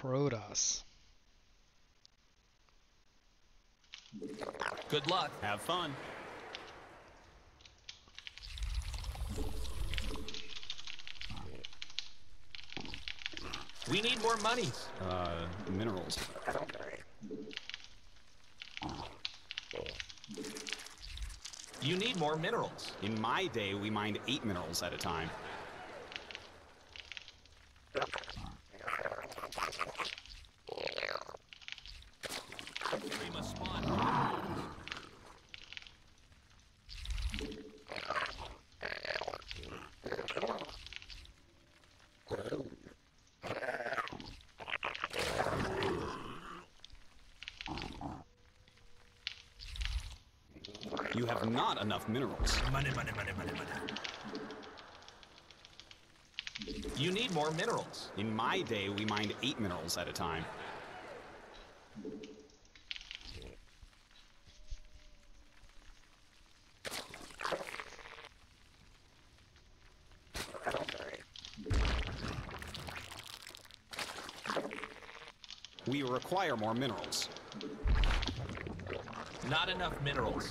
Protoss. Good luck. Have fun. We need more monies. Uh, minerals. You need more minerals. In my day, we mined eight minerals at a time. We must spawn more minerals. You have not enough minerals. Money, money, money, money, money. You need more minerals. In my day, we mined eight minerals at a time. We require more minerals. Not enough minerals.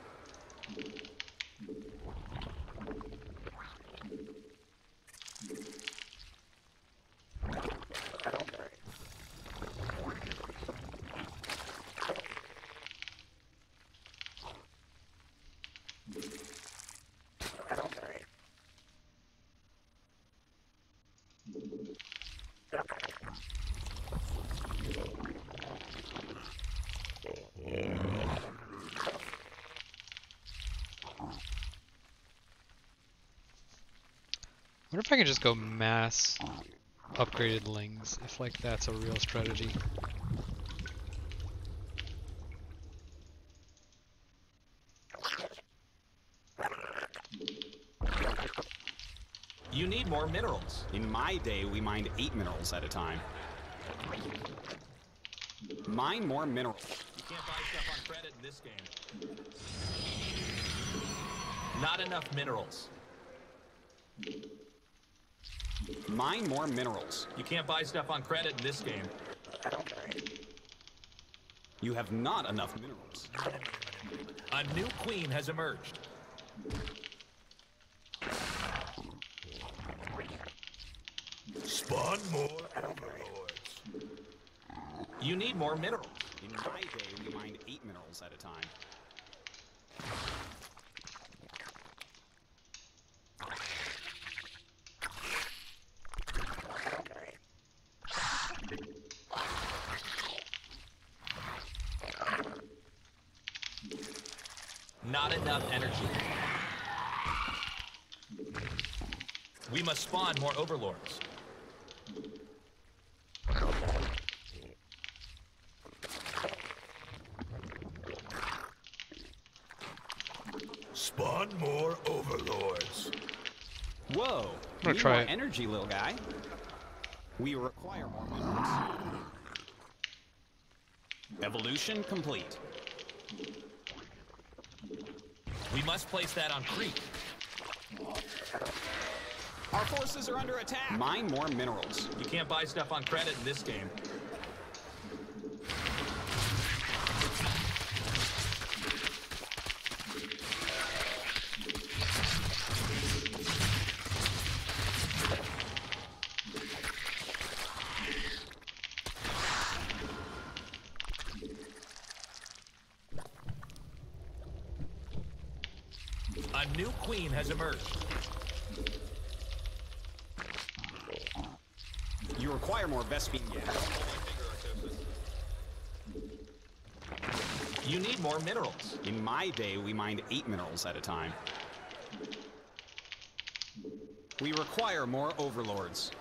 Wonder if I can just go mass upgraded lings, if like that's a real strategy. You need more minerals. In my day, we mined eight minerals at a time. Mine more minerals. You can't buy stuff on credit in this game. Not enough minerals. Mine more minerals. You can't buy stuff on credit in this game. You have not enough minerals. A new queen has emerged. Spawn more overlords. You need more minerals. In my day, we mined eight minerals at a time. Not enough energy. We must spawn more overlords. Spawn more overlords. Whoa! I'm gonna try more it. energy, little guy. We require more minerals. Evolution complete. We must place that on creep. Our forces are under attack. Mine more minerals. You can't buy stuff on credit in this game. Has emerged. You require more Vespene gas. You need more minerals. In my day, we mined eight minerals at a time. We require more overlords.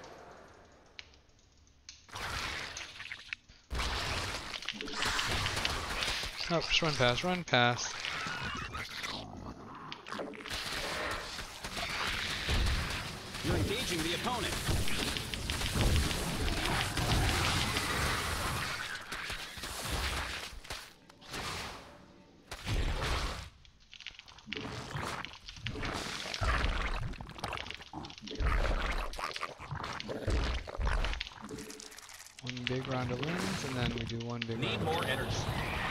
Oh, just run past, run past. engaging the opponent. One big round of wings, and then we do one big Need more energy.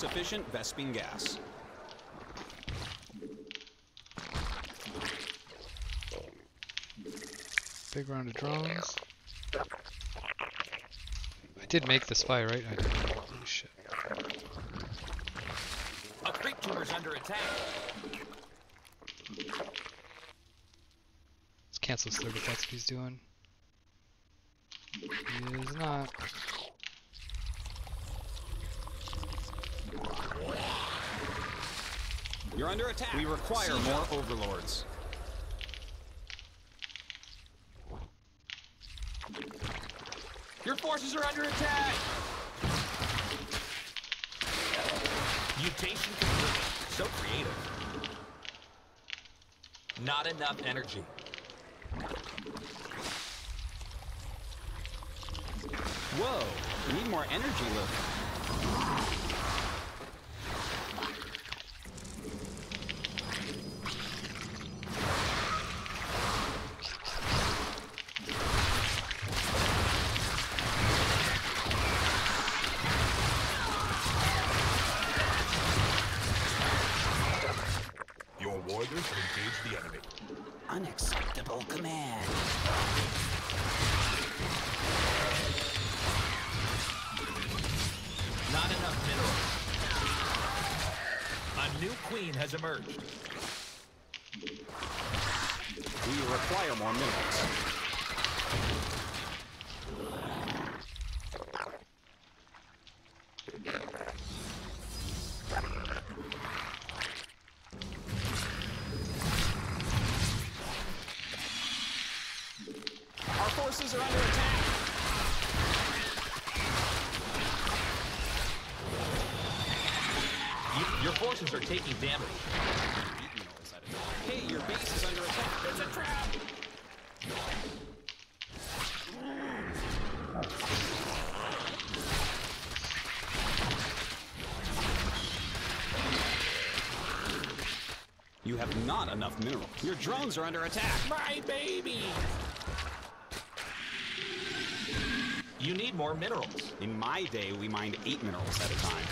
Insufficient Vespene gas. Big round of drones. I did make the spy, right? I did. Oh shit. A creep tumor's under attack. Let's cancel this third if that's what he's doing. He is not. You're under attack. We require more overlords. Your forces are under attack. Mutation complete. So creative. Not enough energy. Whoa, we need more energy lift. Has emerged. We require more minerals. Our forces are under attack. You, your forces are taking damage. Hey, your base is under attack. It's a trap. You have not enough minerals. Your drones are under attack. My baby! You need more minerals. In my day, we mined eight minerals at a time.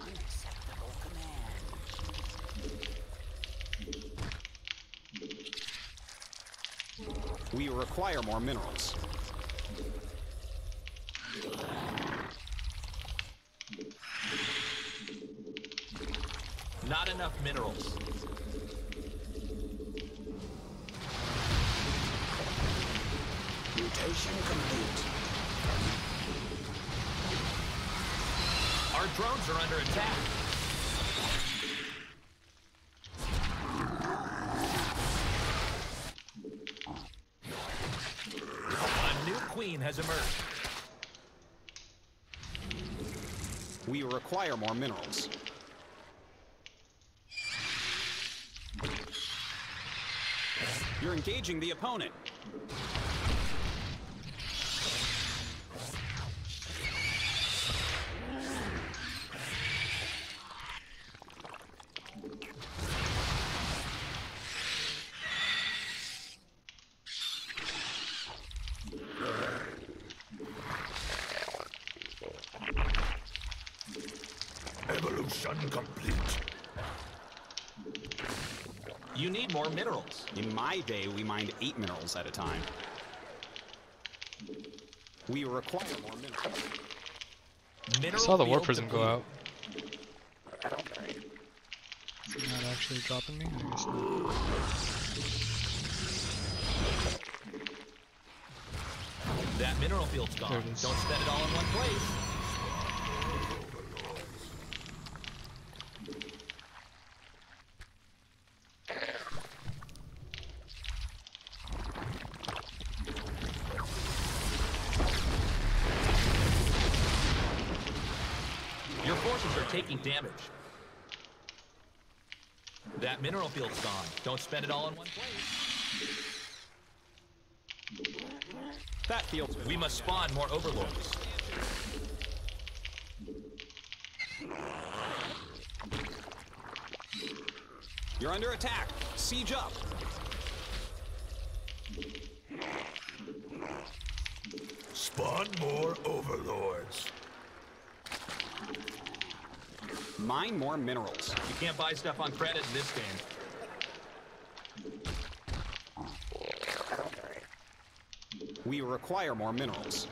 Unacceptable command. We require more minerals. Not enough minerals. Mutation complete. Our drones are under attack. A new queen has emerged. We require more minerals. You're engaging the opponent. Evolution complete. You need more minerals. In my day, we mined eight minerals at a time. We require more minerals. I saw the war field prism go out. Is it not actually dropping me? I guess not. That mineral field's gone. There it is. Don't spend it all in one place. Your forces are taking damage. That mineral field's gone. Don't spend it all in one place. That field's been We must spawn more overlords. You're under attack. Siege up. Spawn more overlords. Mine more minerals. You can't buy stuff on credit in this game. We require more minerals.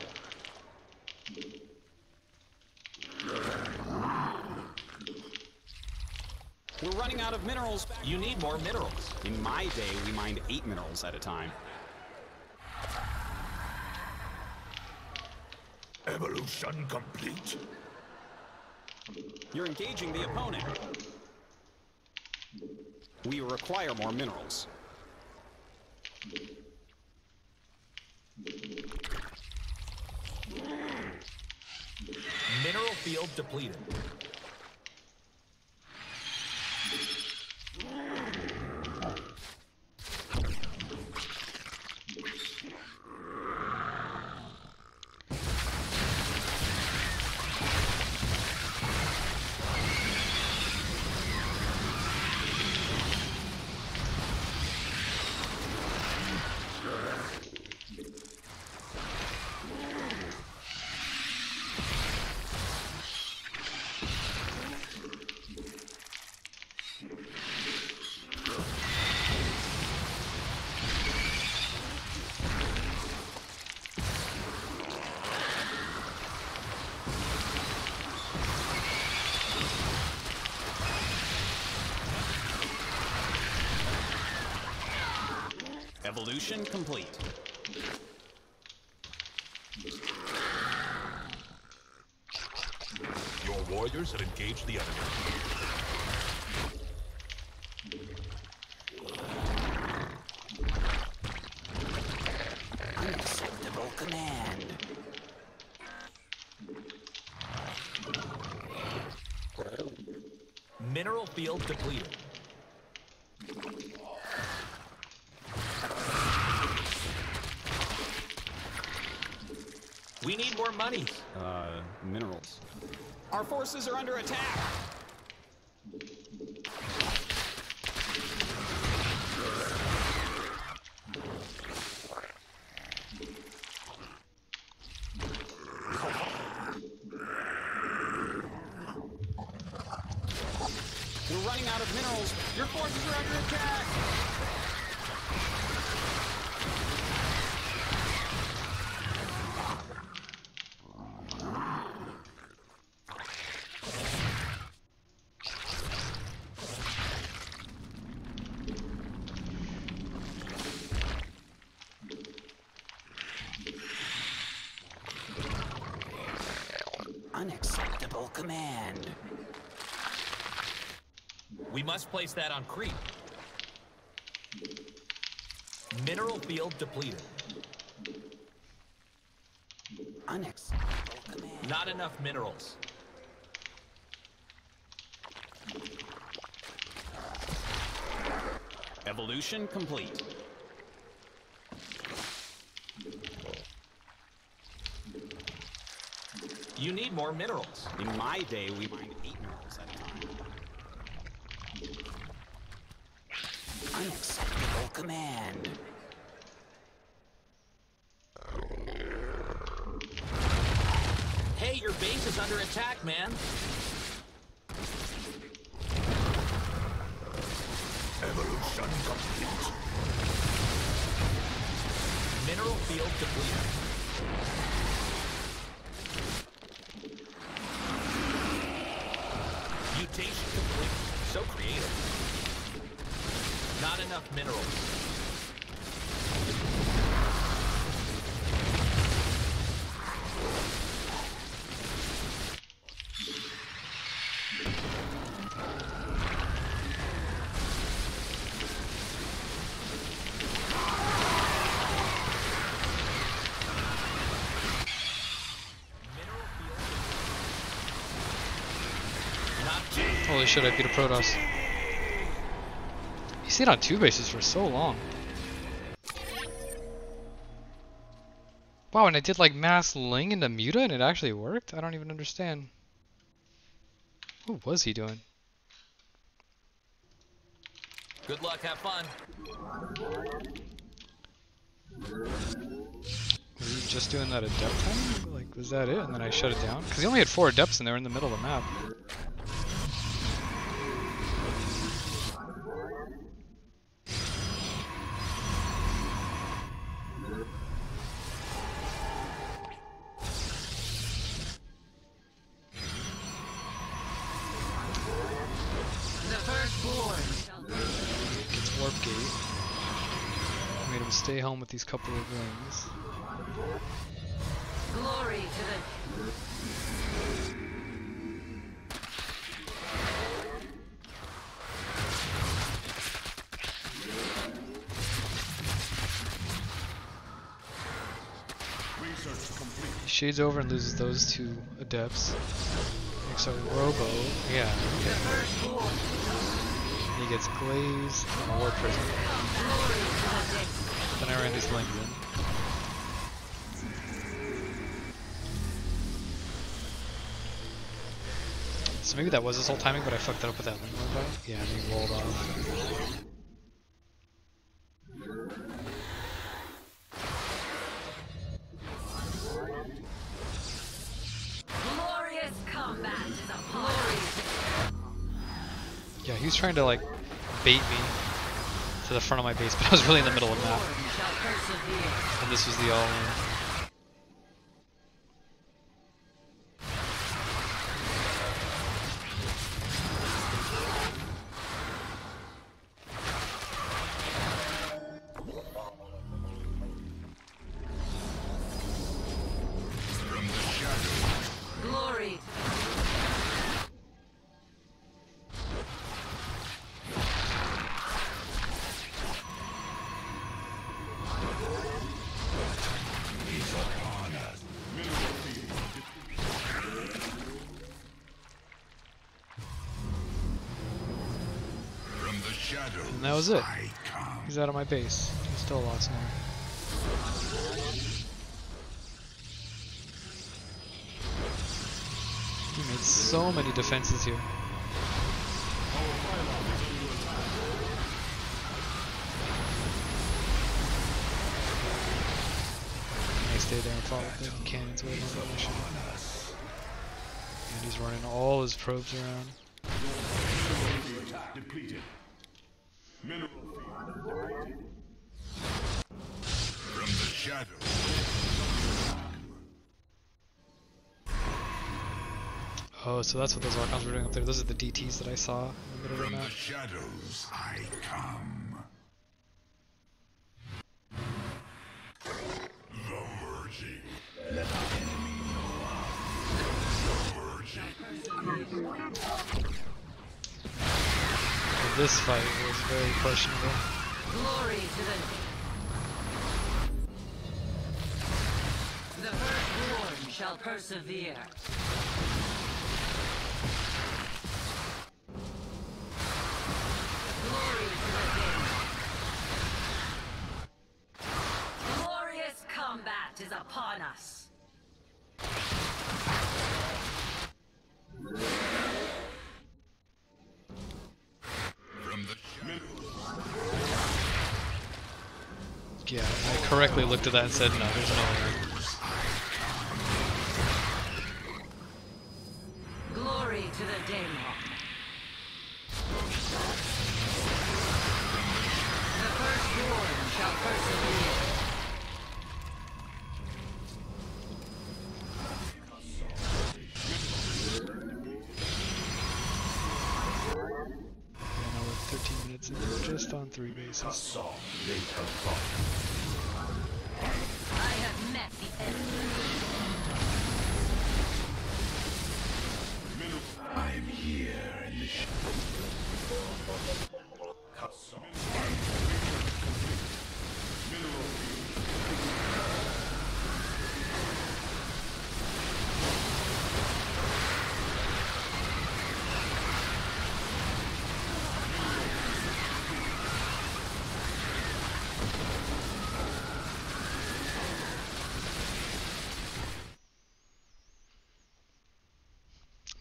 We're running out of minerals. You need more minerals. In my day, we mined eight minerals at a time. Evolution complete. You're engaging the opponent. We require more minerals. Mineral field depleted. Evolution complete. Your warriors have engaged the enemy. Unacceptable command. Mineral field depleted. We need more money. Uh, minerals. Our forces are under attack. We're running out of minerals. Your forces are under attack. Unacceptable command. We must place that on creep. Mineral field depleted. Unacceptable command. Not enough minerals. Evolution complete. You need more minerals. In my day, we mined eight minerals at a time. Unacceptable command. Hey, your base is under attack, man. Evolution complete. Mineral field depleted. Minerals. Holy shit, I beat a Protoss. Stayed on two bases for so long. Wow, and I did like mass ling into Muta and it actually worked? I don't even understand. What was he doing? Good luck, have fun. Was he just doing that adept time? Like, was that it? And then I shut it down? Because he only had four adepts and they were in the middle of the map. Home with these couple of rings. Glory to the. He shades over and loses those two adepts. Makes a Robo. Yeah. He gets glazed and a Warp Prism. Then I ran these lings in. So maybe that was his whole timing, but I fucked it up with that ling robot. Yeah, and he rolled off. Glorious combat is upon us. Yeah, he was trying to like bait me to the front of my base, but I was really in the middle of the map, and this was the all-in. That was it. He's out of my base. He's still lots more. He made so many defenses here. I stayed there and fought with the cannons waiting on the mission. And he's running all his probes around. Depleted. Mineral field. From the shadows. Oh, so that's what those Archons were doing up there. Those are the DTs that I saw in the middle of From the the map. shadows I come. The merging. Let the enemy know of. The merging. This fight was very questionable. Glory to the. The firstborn shall persevere. Glory to the king. Glorious combat is upon us. Yeah, I correctly looked at that and said, no, there's no way. Glory to the Daelaam. The firstborn shall persevere. Yeah, now we're 13 minutes in, just on three bases.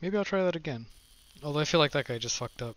Maybe I'll try that again. Although I feel like that guy just fucked up.